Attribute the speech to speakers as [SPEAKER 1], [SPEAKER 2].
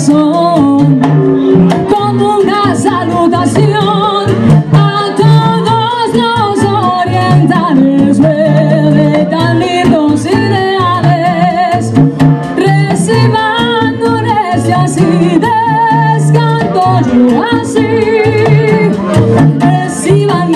[SPEAKER 1] corazón. Con una salutación a todos los orientales de tan lindos ideales. Reciban honestias y descanto yo así. Reciban